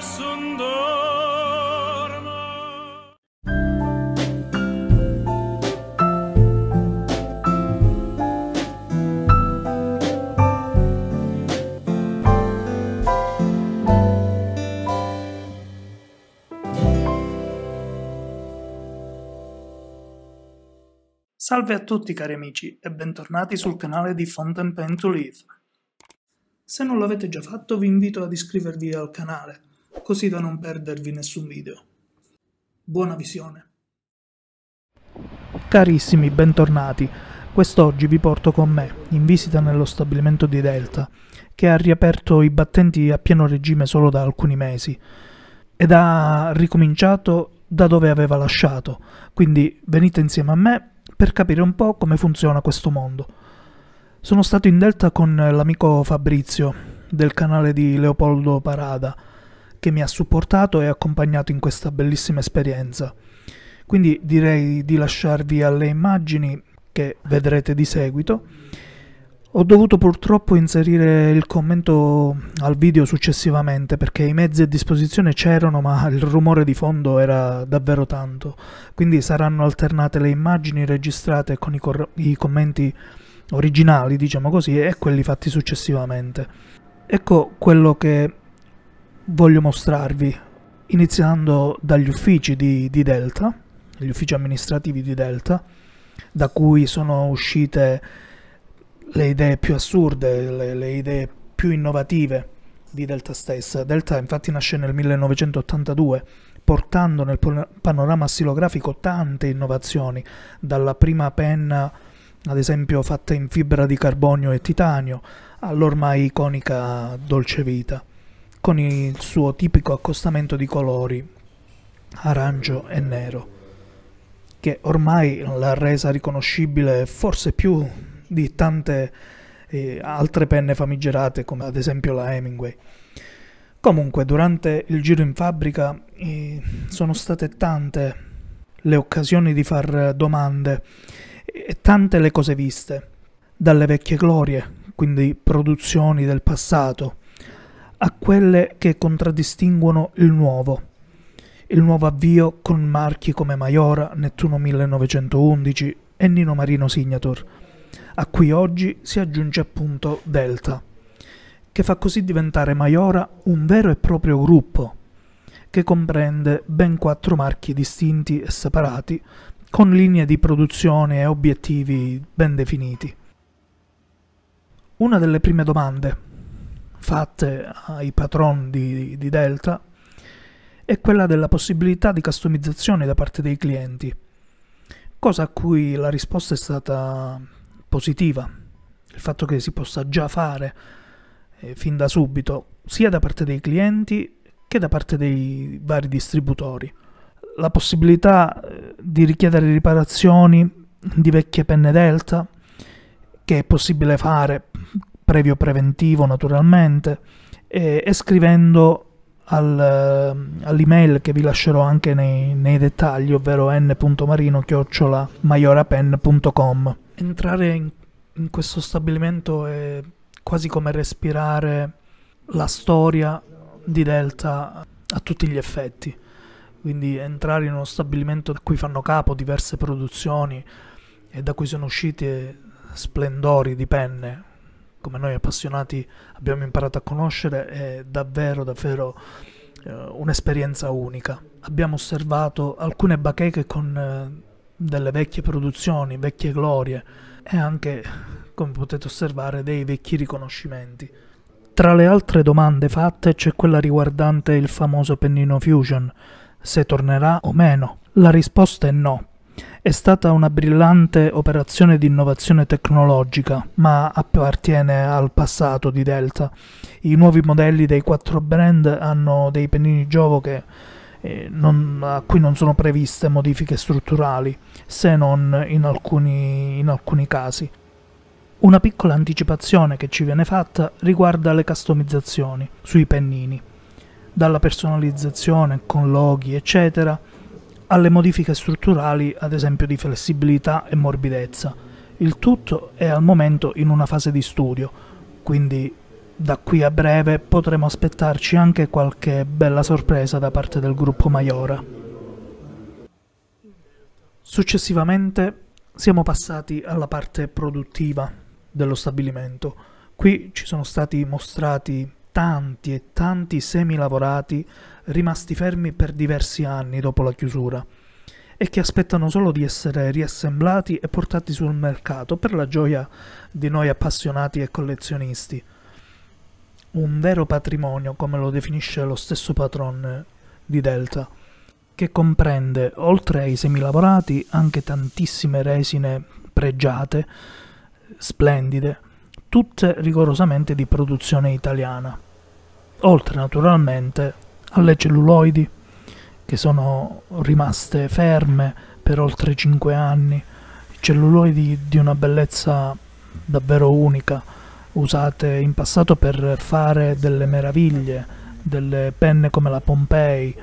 nessun dorma. Salve a tutti cari amici e bentornati sul canale di Fountain Pen to Live. Se non l'avete già fatto vi invito ad iscrivervi al canale, così da non perdervi nessun video. Buona visione. Carissimi, bentornati. Quest'oggi vi porto con me in visita nello stabilimento di Delta, che ha riaperto i battenti a pieno regime solo da alcuni mesi ed ha ricominciato da dove aveva lasciato. Quindi venite insieme a me per capire un po' come funziona questo mondo. Sono stato in Delta con l'amico Fabrizio del canale di Leopoldo Parada che mi ha supportato e accompagnato in questa bellissima esperienza. Quindi direi di lasciarvi alle immagini che vedrete di seguito. Ho dovuto purtroppo inserire il commento al video successivamente perché i mezzi a disposizione c'erano ma il rumore di fondo era davvero tanto, quindi saranno alternate le immagini registrate con i, i commenti originali, diciamo così, e quelli fatti successivamente. Ecco quello che voglio mostrarvi, iniziando dagli uffici di, di Delta, gli uffici amministrativi di Delta, da cui sono uscite le idee più assurde, le, le idee più innovative di Delta stessa. Delta infatti nasce nel 1982 portando nel panorama stilografico tante innovazioni, dalla prima penna ad esempio fatta in fibra di carbonio e titanio, all'ormai iconica Dolce Vita, con il suo tipico accostamento di colori arancio e nero, che ormai l'ha resa riconoscibile forse più di tante eh, altre penne famigerate come ad esempio la Hemingway. Comunque, durante il giro in fabbrica eh, sono state tante le occasioni di far domande e tante le cose viste, dalle vecchie glorie, quindi produzioni del passato, a quelle che contraddistinguono il nuovo. Il nuovo avvio con marchi come Maiora, Nettuno 1911 e Nino Marino Signature, a cui oggi si aggiunge appunto Delta, che fa così diventare Maiora un vero e proprio gruppo, che comprende ben quattro marchi distinti e separati, con linee di produzione e obiettivi ben definiti. Una delle prime domande fatte ai patron di, di Delta è quella della possibilità di customizzazione da parte dei clienti, cosa a cui la risposta è stata positiva, il fatto che si possa già fare eh, fin da subito, sia da parte dei clienti che da parte dei vari distributori. La possibilità eh, di richiedere riparazioni di vecchie penne Delta, che è possibile fare previo preventivo naturalmente, e, e scrivendo al, all'email che vi lascerò anche nei, nei dettagli, ovvero n.marino-maiorapen.com. Entrare in, in questo stabilimento è quasi come respirare la storia di Delta a tutti gli effetti quindi entrare in uno stabilimento da cui fanno capo diverse produzioni e da cui sono usciti splendori di penne, come noi appassionati abbiamo imparato a conoscere, è davvero, davvero eh, un'esperienza unica. Abbiamo osservato alcune bacheche con eh, delle vecchie produzioni, vecchie glorie e anche, come potete osservare, dei vecchi riconoscimenti. Tra le altre domande fatte c'è quella riguardante il famoso pennino Fusion, se tornerà o meno. La risposta è no. È stata una brillante operazione di innovazione tecnologica, ma appartiene al passato di Delta. I nuovi modelli dei quattro brand hanno dei pennini Giovo che, eh, non, a cui non sono previste modifiche strutturali, se non in alcuni, in alcuni casi. Una piccola anticipazione che ci viene fatta riguarda le customizzazioni sui pennini dalla personalizzazione con loghi, eccetera, alle modifiche strutturali, ad esempio di flessibilità e morbidezza. Il tutto è al momento in una fase di studio, quindi da qui a breve potremo aspettarci anche qualche bella sorpresa da parte del gruppo Maiora. Successivamente siamo passati alla parte produttiva dello stabilimento. Qui ci sono stati mostrati tanti e tanti semi lavorati rimasti fermi per diversi anni dopo la chiusura e che aspettano solo di essere riassemblati e portati sul mercato per la gioia di noi appassionati e collezionisti. Un vero patrimonio, come lo definisce lo stesso patron di Delta, che comprende, oltre ai semilavorati, anche tantissime resine pregiate, splendide, tutte rigorosamente di produzione italiana, oltre naturalmente alle celluloidi che sono rimaste ferme per oltre 5 anni, celluloidi di una bellezza davvero unica, usate in passato per fare delle meraviglie, delle penne come la Pompei,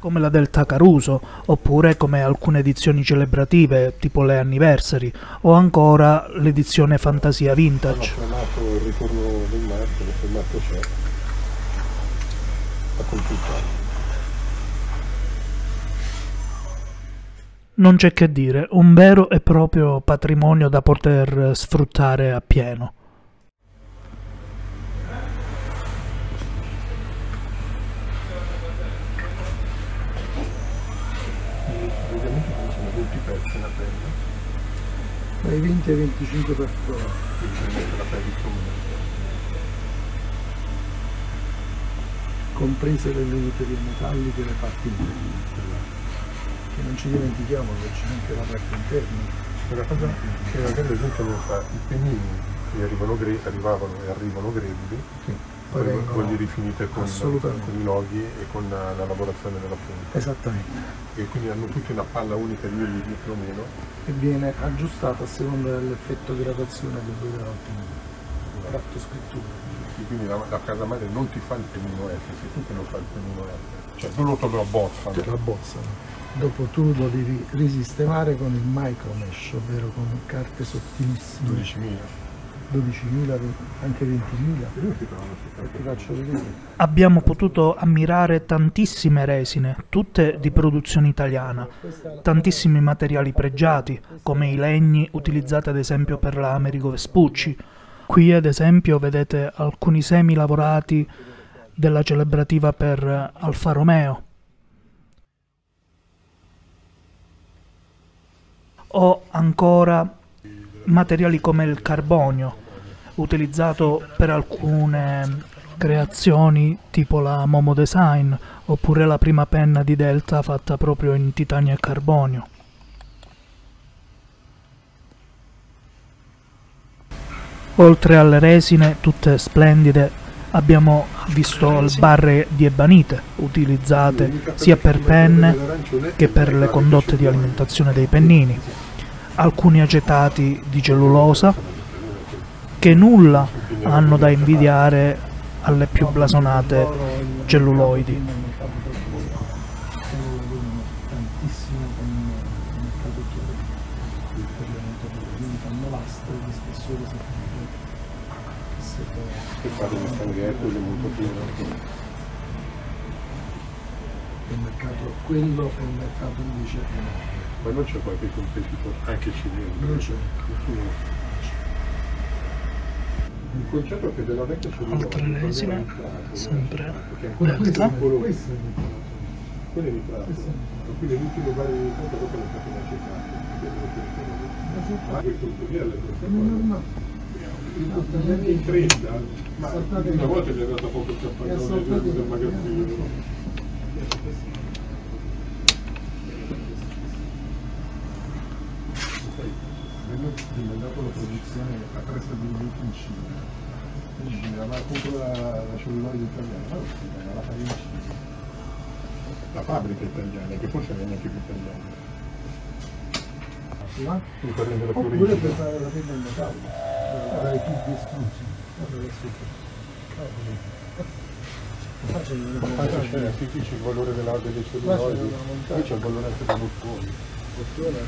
come la Delta Caruso, oppure come alcune edizioni celebrative, tipo le Anniversary, o ancora l'edizione Fantasia Vintage. Hanno fermato il ritorno del marzo, l'ho fermato c'è. A computer. Non c'è che dire, un vero e proprio patrimonio da poter sfruttare appieno. Ovviamente ci sono 20 pezzi la pelle, dai 20 ai 25 per prova. quindi si mette la pelle comune. Comprese le lineature metalliche e le parti interne. Che non ci dimentichiamo che c'è anche la parte interna. Una cosa che la gente non fa, i pennini che arrivano gre- arrivavano e arrivano grezzi, Sì. poi vengono- rifinite con, con i loghi e con la, la lavorazione della punta. Esattamente. E quindi hanno tutti una palla unica di olivia più o meno, E viene aggiustata a seconda dell'effetto gradazione che voi date al pennino. Tratto scrittura. E quindi la, la casa madre non ti fa il pennino F, sei tu che lo fai il pennino F. Cioè tu lo te lo abbozzano. Te la bozzano. Dopo tu lo devi risistemare con il micro mesh, ovvero con carte sottilissime. 12.000. 12.000, anche 20.000. E lui si trovano E ti faccio vedere. Abbiamo potuto ammirare tantissime resine, tutte di produzione italiana, tantissimi materiali pregiati, come i legni utilizzati ad esempio per la Amerigo Vespucci. Qui ad esempio vedete alcuni semi lavorati della celebrativa per Alfa Romeo. O ancora materiali come il carbonio, utilizzato per alcune creazioni tipo la Momo Design oppure la prima penna di Delta fatta proprio in titanio e carbonio. Oltre alle resine, tutte splendide, abbiamo visto le barre di ebanite utilizzate sia per penne che per le condotte di alimentazione dei pennini, alcuni acetati di cellulosa che nulla hanno da invidiare alle più blasonate celluloidi. Quello è il mercato invece Ma non c'è qualche competitor, anche cinese. Non c'è. Nessuno. Il concetto è che della vecchia era resine, entrato, sempre Delta. questo è il è il è entrato. E quindi l'ultimo vari di conto dopo l'è stato macettato. Ma questo è un no, no, Neanche in 30, ma una volta mi è andata poco È scappare saltato del magazzino. Abbiamo mandato la produzione a tre stabilimenti in Cina. Quindi ma compro la, la celluloide italiana, ma no, la fai in Cina. La fabbrica italiana, che forse non è neanche più italiana. più oppure per fare la penna in metallo guarda i tubi esclusi guarda che super Ma fare. c'è, qui c'è il valore delle celluloidi, poi c'è il valore anche dei bottoni. Bottone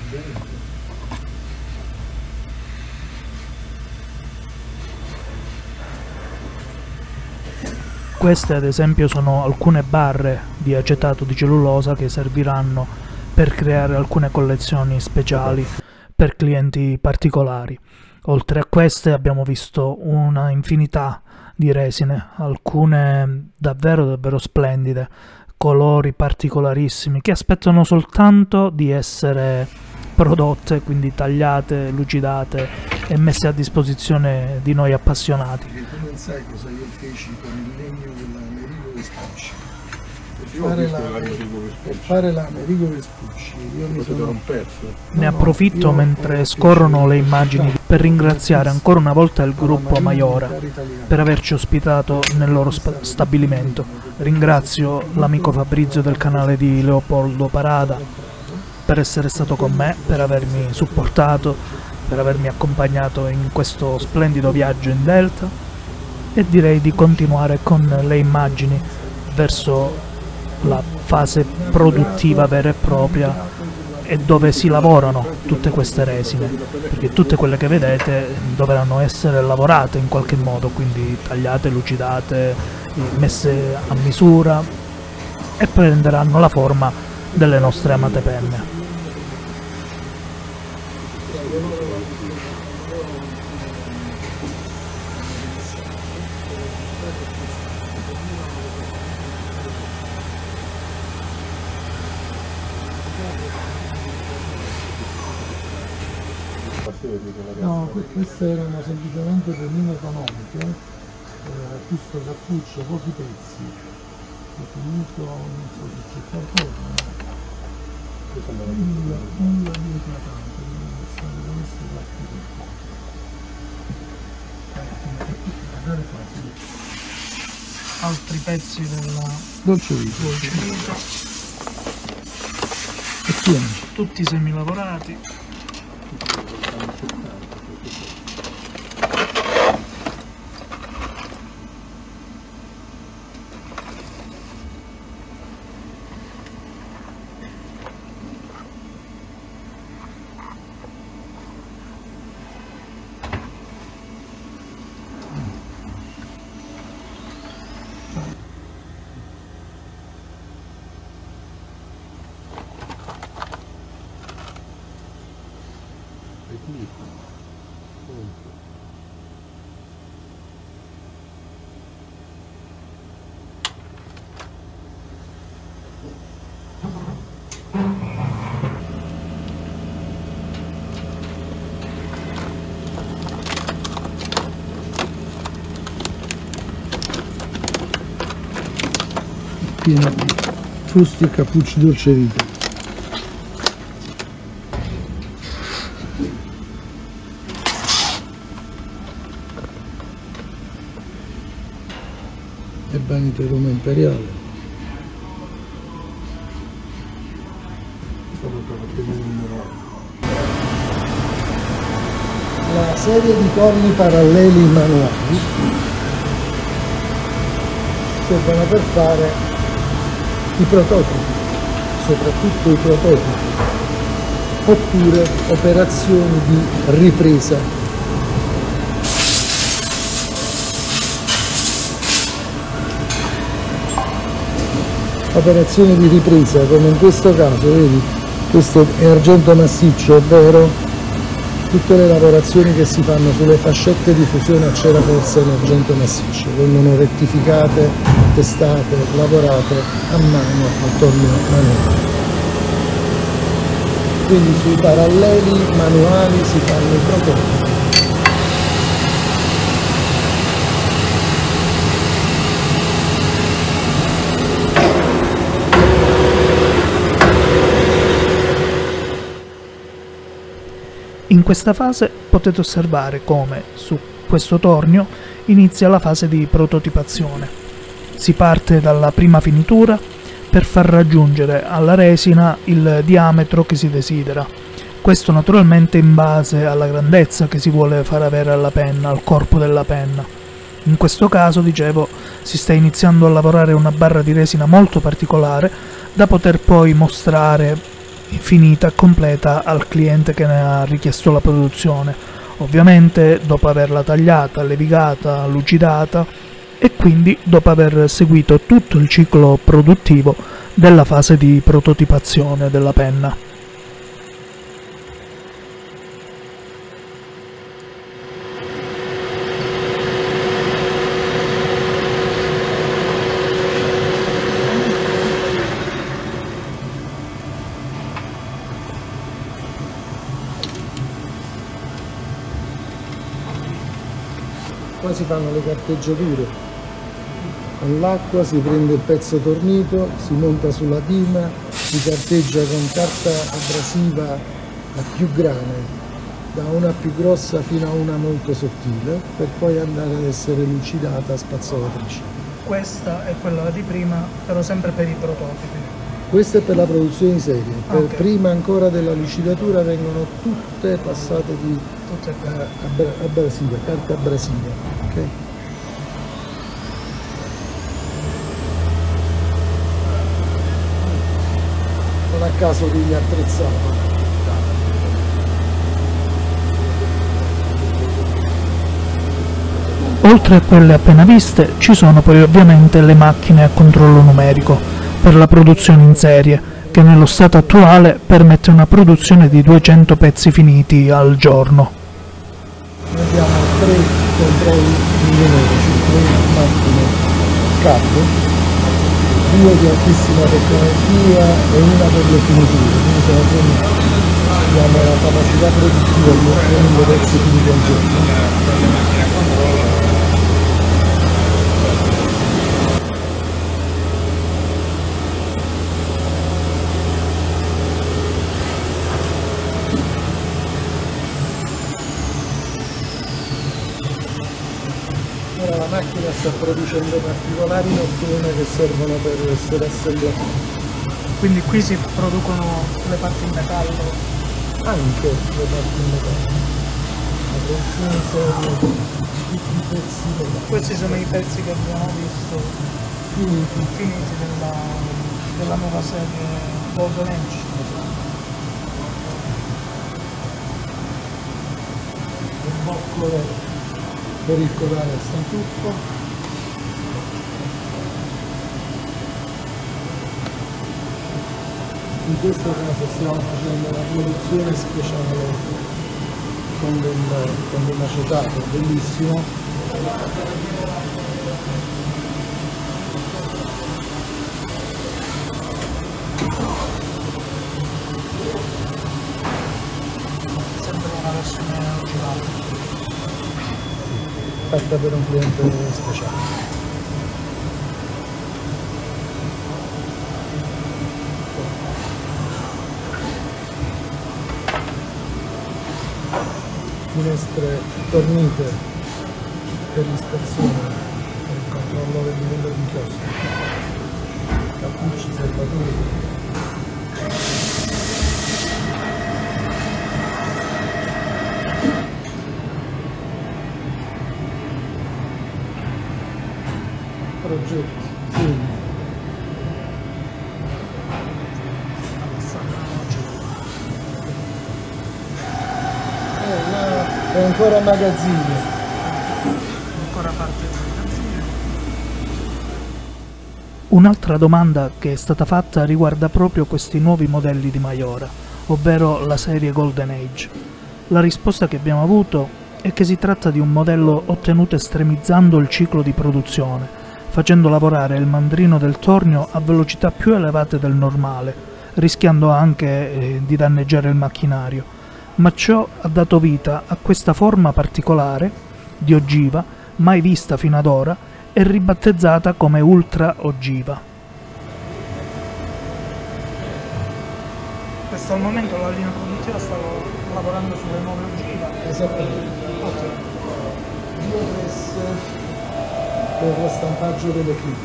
Queste ad esempio sono alcune barre di acetato di cellulosa che serviranno per creare alcune collezioni speciali per clienti particolari. Oltre a queste abbiamo visto una infinità di resine, alcune davvero davvero splendide, colori particolarissimi che aspettano soltanto di essere prodotte, quindi tagliate, lucidate e messe a disposizione di noi appassionati. Perché tu non sai cosa io feci con il fare Per Vespucci. fare Vespucci io mi sono... un pezzo. Ne No, no, approfitto mentre scorrono le immagini per ringraziare ancora una volta il gruppo Maiora per averci ospitato nel loro stabilimento. Ringrazio l'amico Fabrizio del canale di Leopoldo Parada per essere stato con me, per avermi supportato, per avermi accompagnato in questo splendido viaggio in Delta e direi di continuare con le immagini verso la fase produttiva vera e propria e dove si lavorano tutte queste resine, perché tutte quelle che vedete dovranno essere lavorate in qualche modo, quindi tagliate, lucidate, messe a misura e prenderanno la forma delle nostre amate penne. No, que- queste erano semplicemente pennine economiche, eh, questo cappuccio, pochi pezzi, ho finito, non so se c'è qualcosa, ma nulla, nulla di eclatante, devono essere questi fatti qui. Eh, guardate qua. Altri pezzi della Dolce vita. dolce vita, E tutti semilavorati. Pieno di frusti e cappucci dolce vita. E bagni di Roma Imperiale. La serie di corni paralleli manuali servono per fare i prototipi, soprattutto i prototipi, oppure operazioni di ripresa. Operazioni di ripresa, come in questo caso, vedi, questo è argento massiccio, ovvero tutte le lavorazioni che si fanno sulle fascette di fusione a cera corsa in argento massiccio vengono rettificate, testate, lavorate a mano al torno manuale. Quindi sui paralleli manuali si fanno i prototipi. In questa fase potete osservare come su questo tornio inizia la fase di prototipazione. Si parte dalla prima finitura per far raggiungere alla resina il diametro che si desidera. Questo naturalmente in base alla grandezza che si vuole far avere alla penna, al corpo della penna. In questo caso, dicevo, si sta iniziando a lavorare una barra di resina molto particolare da poter poi mostrare finita e completa al cliente che ne ha richiesto la produzione. Ovviamente, dopo averla tagliata, levigata, lucidata, e quindi dopo aver seguito tutto il ciclo produttivo della fase di prototipazione della penna. Qua si fanno le carteggiature. All'acqua si prende il pezzo tornito, si monta sulla dima, si carteggia con carta abrasiva a più grane, da una più grossa fino a una molto sottile, per poi andare ad essere lucidata a spazzolatrice. Questa è quella di prima, però sempre per i prototipi. Questo è per la produzione in serie, per Ok. prima ancora della lucidatura vengono tutte passate di Tutte eh, abrasiva, carta abrasiva. ok? Non a caso devi attrezzato. Oltre a quelle appena viste, ci sono poi ovviamente le macchine a controllo numerico per la produzione in serie, che nello stato attuale permette una produzione di 200 pezzi finiti al giorno. Noi abbiamo tre controlli numerici, tre macchine scatto, due di altissima tecnologia e una per le finiture. Quindi sono tre- abbiamo la capacità produttiva di 8.000 pezzi finiti al giorno. Ora la macchina sta producendo particolari notturne che servono per essere assemblate Quindi qui si producono le parti in metallo. anche le parti in metallo. Tutti i pezzi Questi sono i pezzi che abbiamo visto finiti. finiti della, della nuova serie Golden. Il boccolo per il colare a Sant'Uffo. In questo caso stiamo facendo la produzione speciale con del, con dell'acetato bellissimo Sempre una versione originale. Fatta per un cliente speciale. Finestre tornite per l'ispezione per il controllo del livello di inchiostro. Cappucci serbaturi. Film. Eh, là è ancora magazzino. Ancora parte del magazzino. Un'altra domanda che è stata fatta riguarda proprio questi nuovi modelli di Maiora, ovvero la serie Golden Age. La risposta che abbiamo avuto è che si tratta di un modello ottenuto estremizzando il ciclo di produzione, facendo lavorare il mandrino del tornio a velocità più elevate del normale, rischiando anche eh, di danneggiare il macchinario. Ma ciò ha dato vita a questa forma particolare di ogiva mai vista fino ad ora e ribattezzata come Ultra Ogiva. Questo al momento la linea produttiva sta lavorando sulle nuove ogiva. Esattamente. Presse per lo stampaggio delle clip.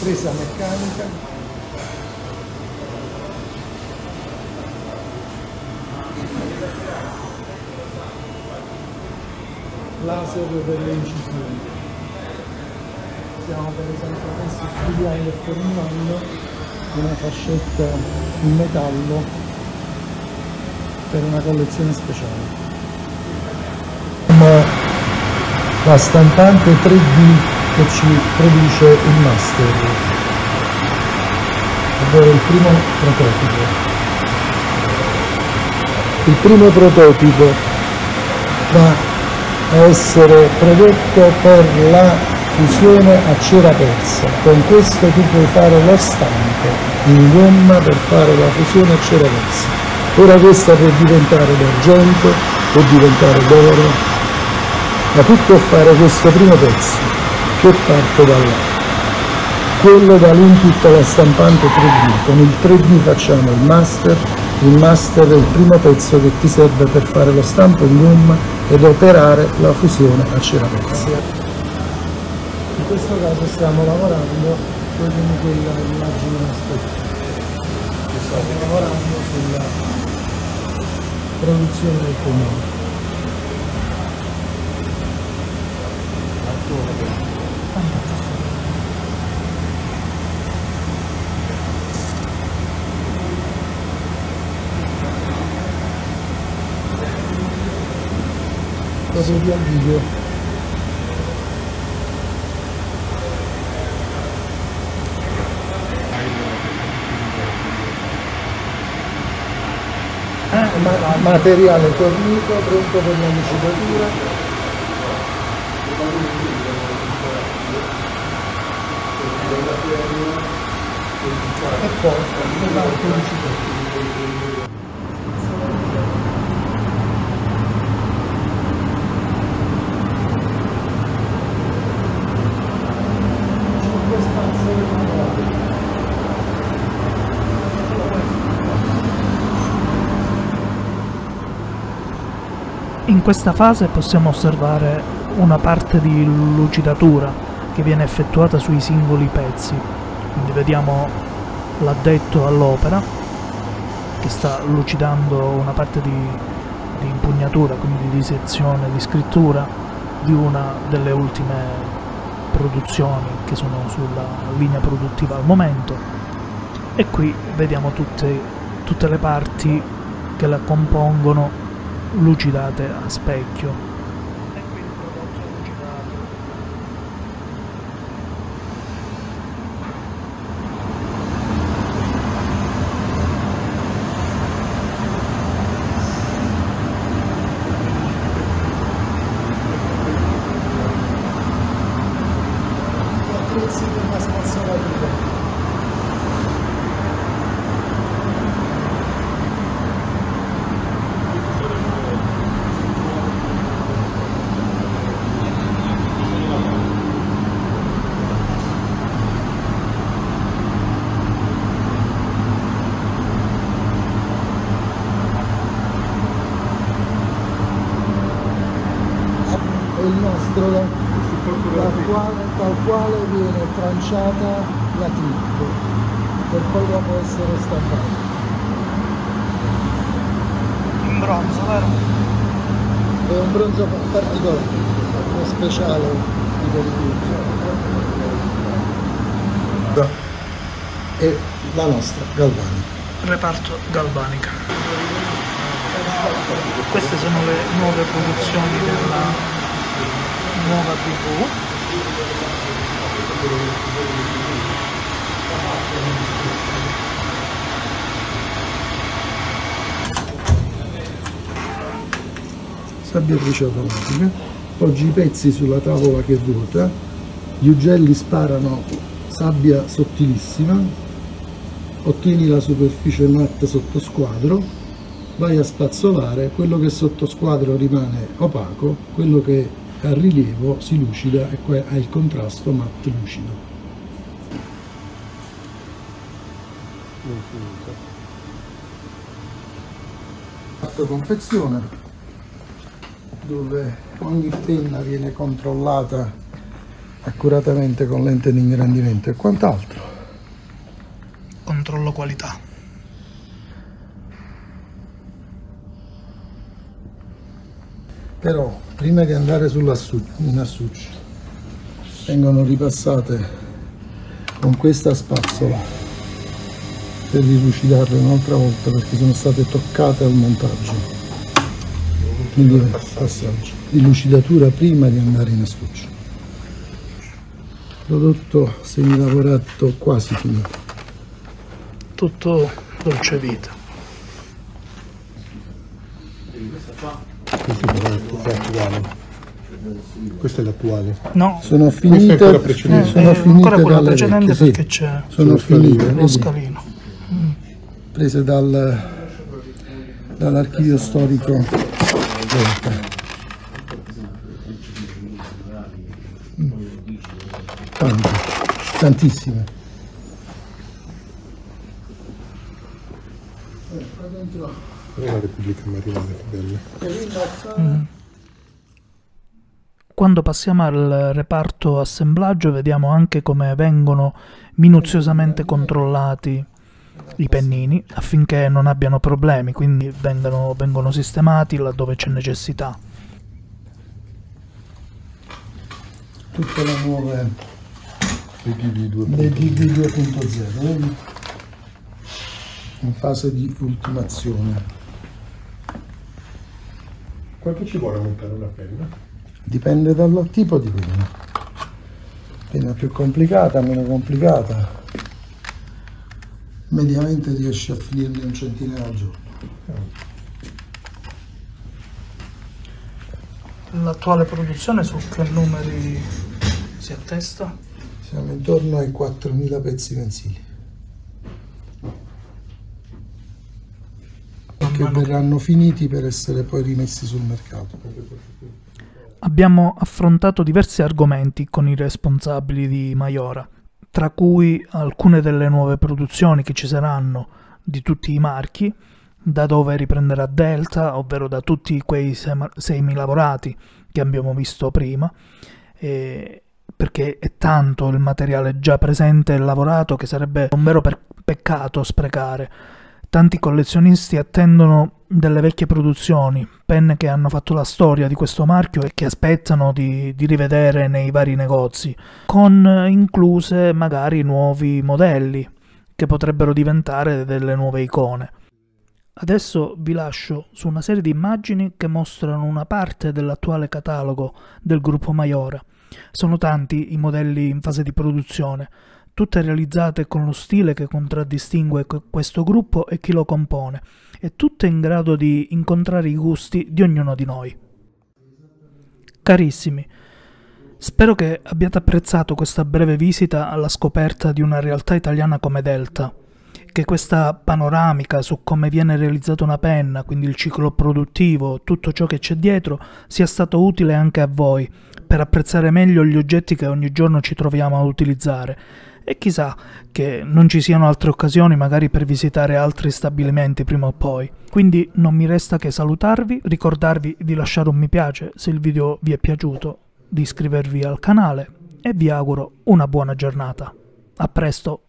Presa meccanica. Laser per le incisioni stiamo per esempio adesso studiando e formulando una fascetta in metallo per una collezione speciale. La stampante 3D che ci produce il master, ovvero il primo prototipo. Il primo prototipo va a essere prodotto per la fusione a cera persa. Con questo tu puoi fare lo stampo in gomma per fare la fusione a cera persa. Ora questa può diventare d'argento, può diventare d'oro, ma tu puoi fare questo primo pezzo che parte da là. Quello da l'input alla stampante 3D. Con il 3D facciamo il master, il master è il primo pezzo che ti serve per fare lo stampo in gomma ed operare la fusione a cera persa questo caso stiamo lavorando con quella immagine aspetta stiamo lavorando sulla produzione del comune proprio via video materiale fornito, pronto per la lucidatura. E poi l'arco lucidatura. In questa fase possiamo osservare una parte di lucidatura che viene effettuata sui singoli pezzi, quindi vediamo l'addetto all'opera che sta lucidando una parte di, di impugnatura, quindi di sezione, di scrittura di una delle ultime produzioni che sono sulla linea produttiva al momento. E qui vediamo tutte, tutte le parti che la compongono lucidate a specchio viene tranciata la clip per poi dopo essere stampata. In bronzo, vero? È un bronzo particolare, uno speciale di Pericuzzo. E la nostra galvanica. Reparto galvanica. Queste sono le nuove produzioni della nuova sabbiatrice automatica oggi i pezzi sulla tavola che ruota gli ugelli sparano sabbia sottilissima. Ottieni la superficie matte sotto squadro. Vai a spazzolare. Quello che sotto squadro rimane opaco quello che a rilievo si lucida e qua ha il contrasto matte lucido. Fatto confezione dove ogni penna viene controllata accuratamente con lente di ingrandimento e quant'altro. Controllo qualità. però prima di andare in assuccio vengono ripassate con questa spazzola per rilucidarle un'altra volta perché sono state toccate al montaggio. Quindi passaggio. Rilucidatura prima di andare in astuccio. Prodotto semilavorato quasi finito. Tutto dolce vita. Però è attuale. Questo è l'attuale. No, Sono Questa è finite, ancora precedente. sono è finite ancora quella precedente vecchie, sì. perché c'è Sono finite, scalino. lo scalino. prese dal, dall'archivio storico. Mm. Tante, tantissime. È la Repubblica Marinare, che bella. Quando passiamo al reparto assemblaggio vediamo anche come vengono minuziosamente controllati i pennini affinché non abbiano problemi, quindi vengano, vengono sistemati laddove c'è necessità. Tutte le nuove Le DV2. le DV 2.0, vedi? In fase di ultimazione. Quanto ci vuole a montare una penna? Dipende dal tipo di penna. Penna più complicata, meno complicata. Mediamente riesci a finirne un centinaio al giorno. L'attuale produzione su che numeri si attesta? Siamo intorno ai 4.000 pezzi mensili. Che verranno finiti per essere poi rimessi sul mercato. Abbiamo affrontato diversi argomenti con i responsabili di Maiora, tra cui alcune delle nuove produzioni che ci saranno di tutti i marchi, da dove riprenderà Delta, ovvero da tutti quei semi lavorati che abbiamo visto prima, e- perché è tanto il materiale già presente e lavorato che sarebbe un vero peccato sprecare. Tanti collezionisti attendono delle vecchie produzioni, penne che hanno fatto la storia di questo marchio e che aspettano di, di rivedere nei vari negozi, con eh, incluse magari nuovi modelli che potrebbero diventare delle nuove icone. Adesso vi lascio su una serie di immagini che mostrano una parte dell'attuale catalogo del gruppo Maiora. Sono tanti i modelli in fase di produzione, tutte realizzate con lo stile che contraddistingue que- questo gruppo e chi lo compone, e tutte in grado di incontrare i gusti di ognuno di noi. Carissimi, spero che abbiate apprezzato questa breve visita alla scoperta di una realtà italiana come Delta, che questa panoramica su come viene realizzata una penna, quindi il ciclo produttivo, tutto ciò che c'è dietro, sia stato utile anche a voi per apprezzare meglio gli oggetti che ogni giorno ci troviamo a utilizzare e chissà che non ci siano altre occasioni magari per visitare altri stabilimenti prima o poi. Quindi non mi resta che salutarvi, ricordarvi di lasciare un mi piace se il video vi è piaciuto, di iscrivervi al canale e vi auguro una buona giornata. A presto!